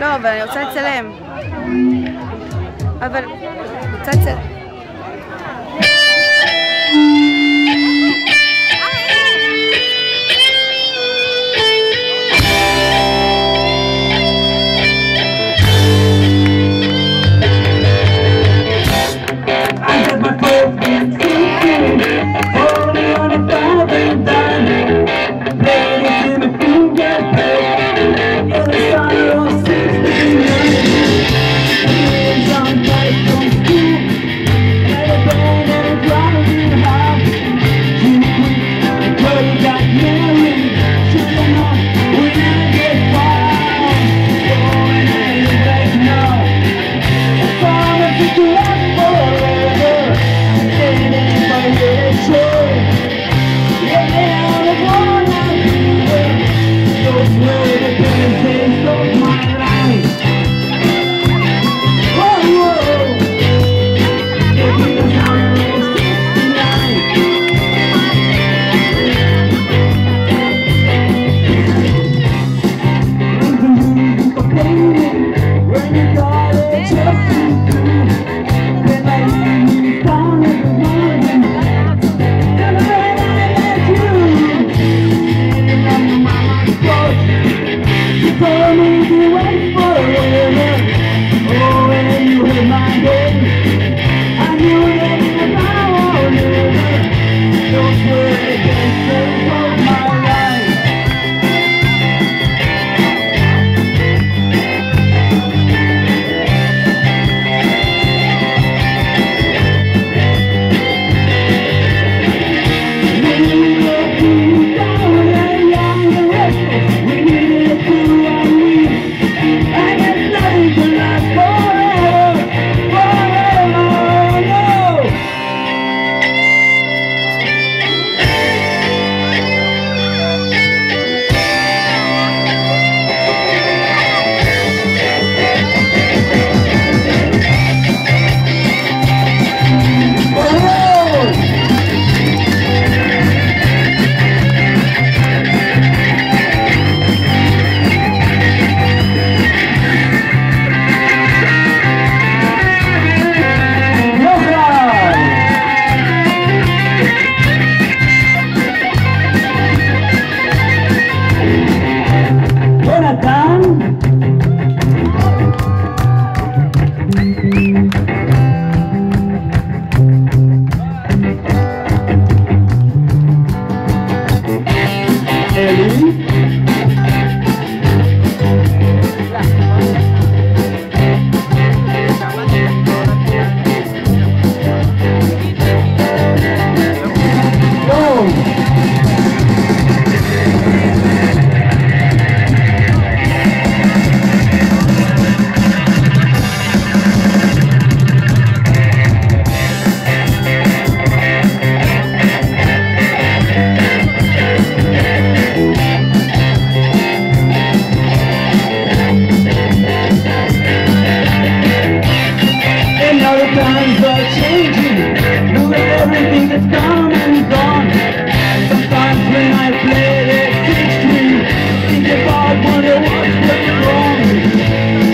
לא, אבל אני רוצה לצלם. אבל... רוצה לצלם. Times are changing. Look everything that's come and gone. Sometimes when I play this history Think about wonder what's went wrong.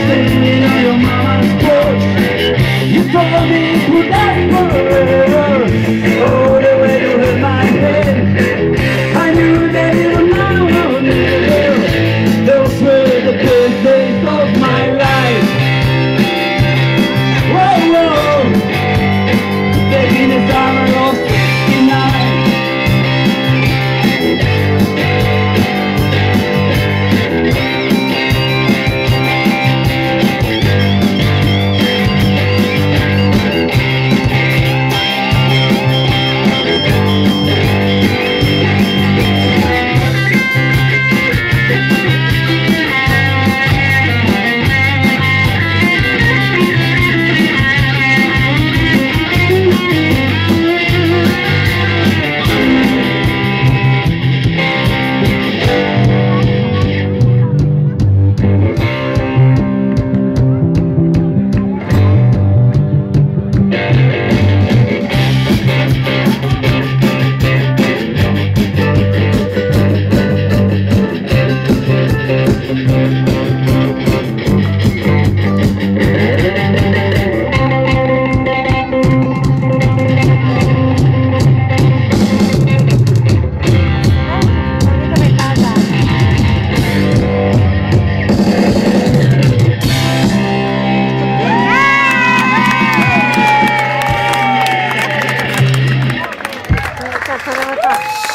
Standing on your mama's porch. You told me it would never in the dark. Yes.